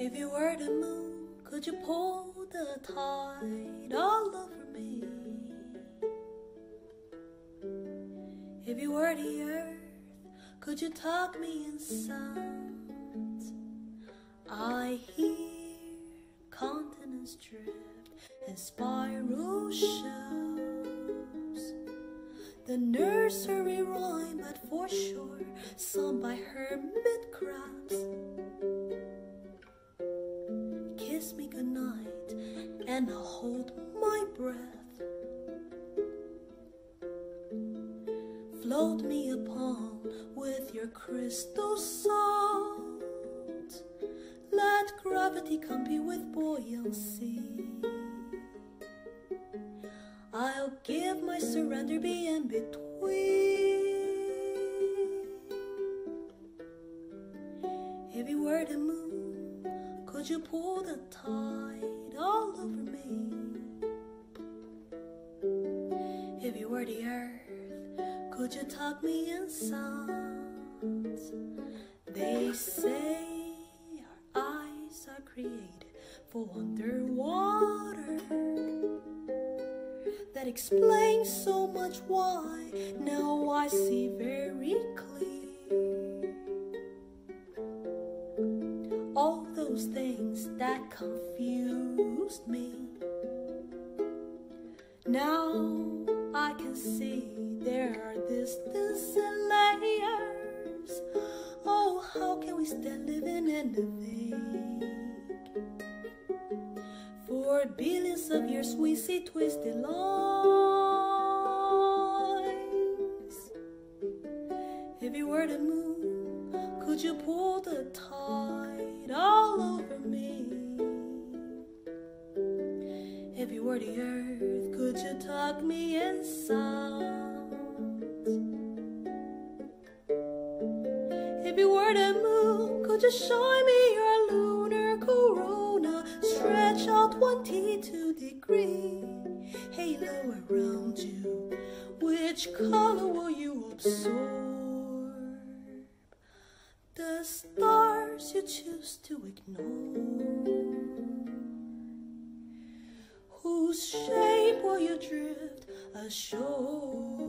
If you were the moon, could you pull the tide all over me? If you were the earth, could you tuck me in sounds? I hear continents drift and spiral shows. The nursery rhyme, but foreshore, sung by hermit crabs. Kiss me goodnight, and hold my breath. Float me upon with your crystal salt. Let gravity compete with buoyancy. I'll give my surrender be in between. You were the moon, could you pull the tide all over me? If you were the earth, could you tuck me in sounds? They say our eyes are created for underwater. That explains so much why now I see very clear. Those things that confused me. Now I can see there are distances and layers. Oh, how can we stand living in the vague? For billions of years we see twisted lines. If you were the moon, could you pull the tide all over me? If you were the earth, could you tuck me in sounds? If you were the moon, could you shine me your lunar corona? Stretch out 22 degree halo around you. Which color will you absorb? The stars you choose to ignore. Whose shape will you drift ashore?